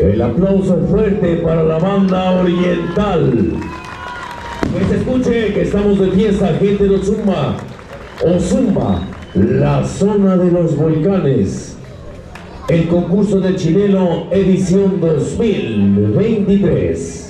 El aplauso fuerte para la banda oriental. Que escuche que estamos de fiesta, gente de Ozumba. Ozumba, la zona de los volcanes. El concurso del Chileno edición 2023.